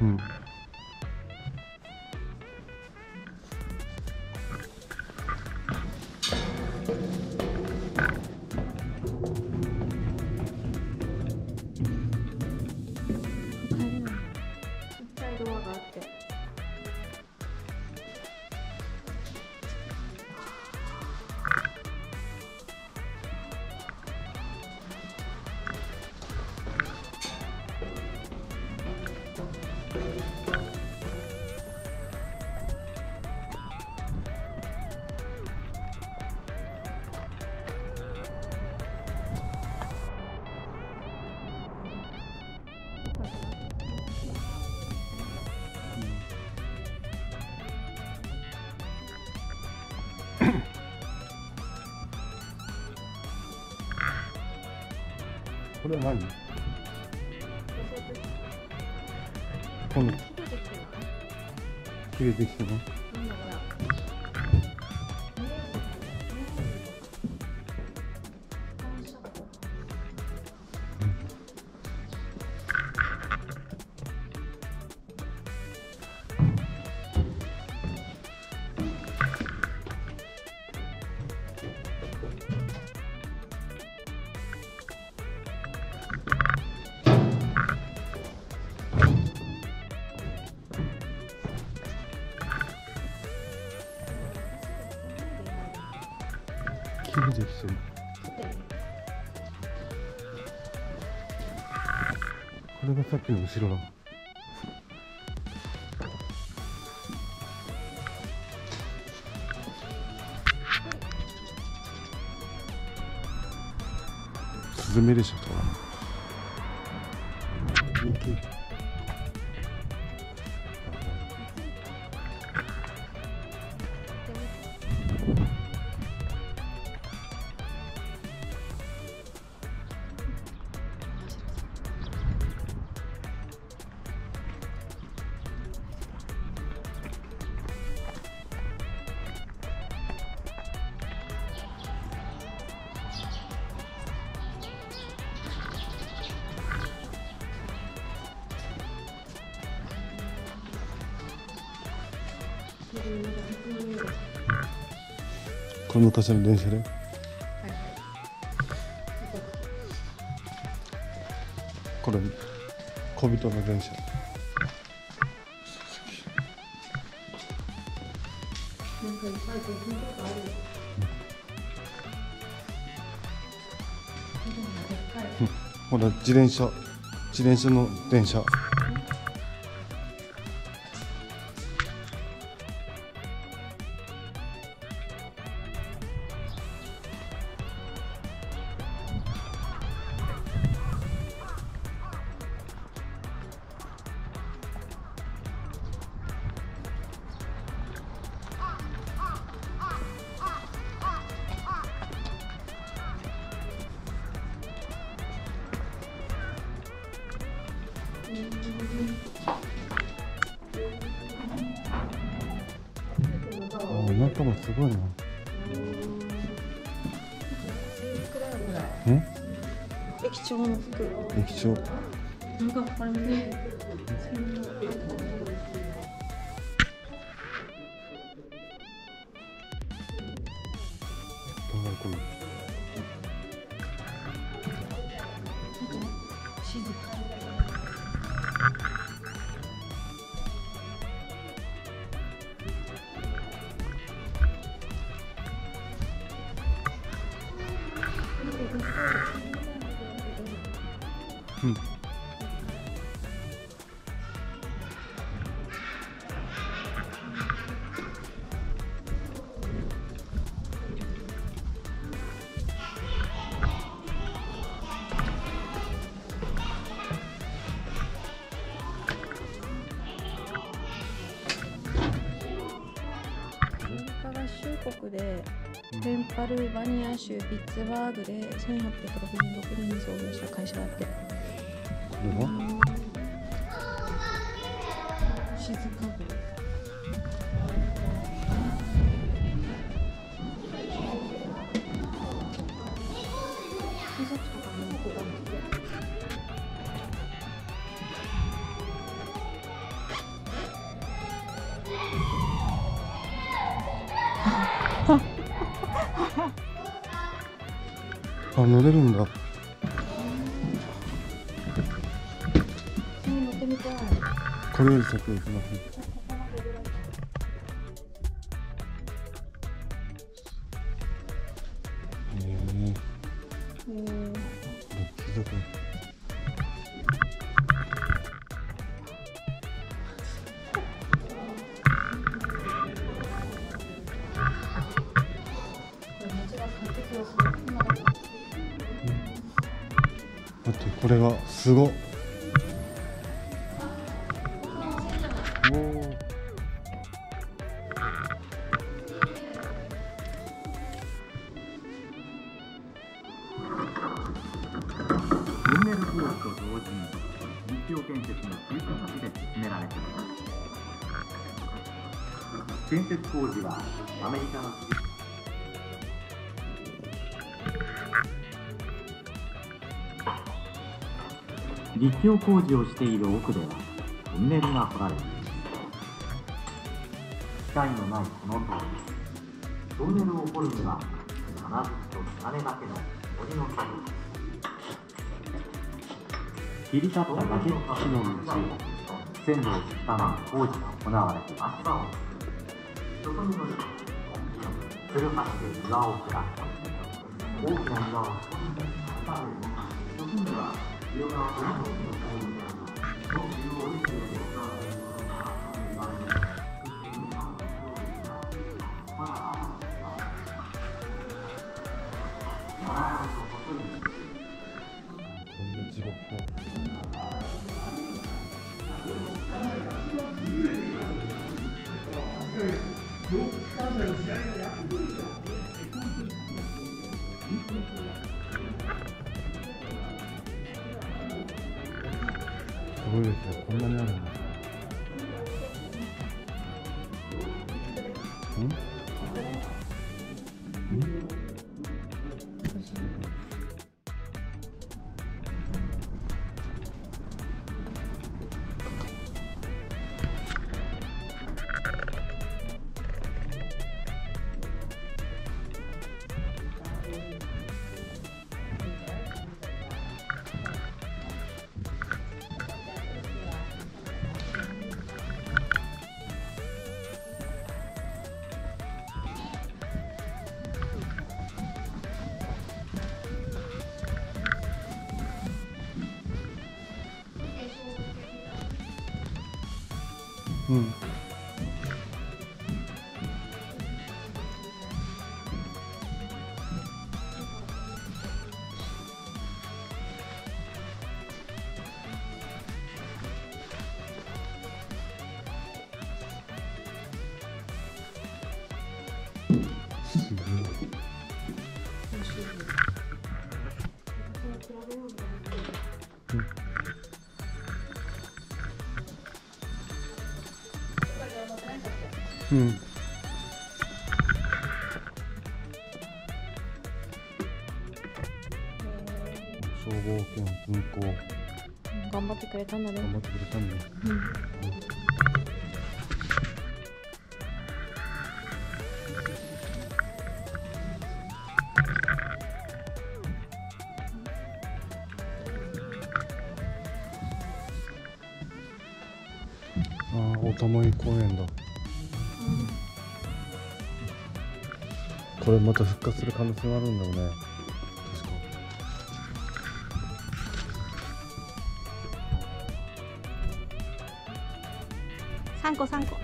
うん。これは何？この。切れてきてるれがさっきの後ろだ。スズメでしょこの昔の電車で？これ小人の電車。ほら自転車自転車の電車あ中もすごいな。ん駅長の服。駅長なんかあれねどうなるかな合衆国でペンパルバニア州ピッツバーグで1866年に創業した会社だってこれは静か部あ乗れるんだ。に乗ってみたい。これより先行きますこれがすごっ。おおトンネル工事と同時に立教建設の中途発で進められています建設工事はアメリカの立教工事をしている奥ではトンネルが掘られています機械のないこの通りトンネルを掘るには金槌と金だけの森の作業切り立った崖っぷちの道を線路を敷くための工事が行われていますそこに乗りツルハシで庭を下大きな庭を少しずつ挟む時には両側ごいですよこんなにあるんだ。ううん。消防犬銀行頑張ってくれたんだね。頑張ってくれたんだよああおたまい公園だこれまた復活する可能性があるんだろうね。確か三個三個。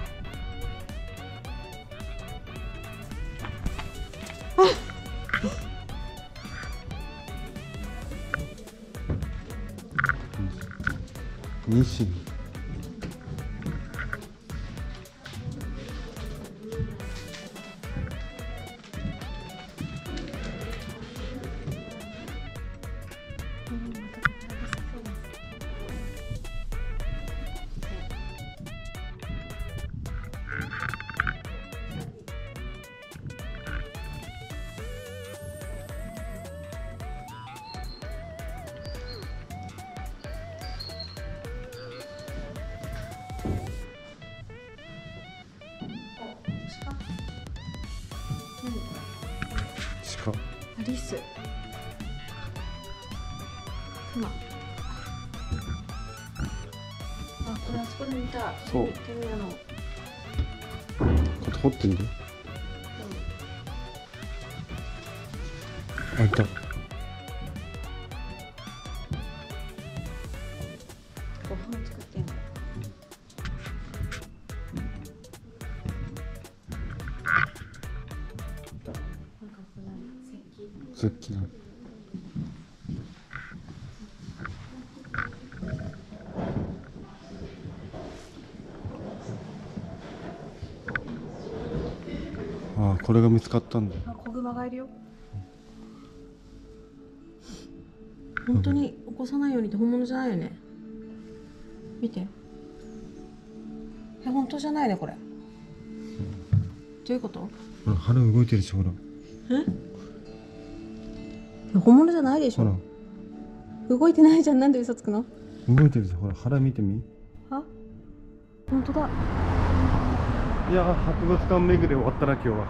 ニシンリス。クマあこれあそこで見た。そう。掘ってんだよ、う、あいた。ああこれが見つかったんだあ、子熊がいるよ。本当に起こさないようにって本物じゃないよね。見て。え、本当じゃないね、これ。どういうこと？ほら腹動いてるしほらえ？本物じゃないでしほらょ動いてないじゃん、なんで嘘つくの？動いてるしほら腹見てみあ。本当だ。いや博物館巡り終わったな今日は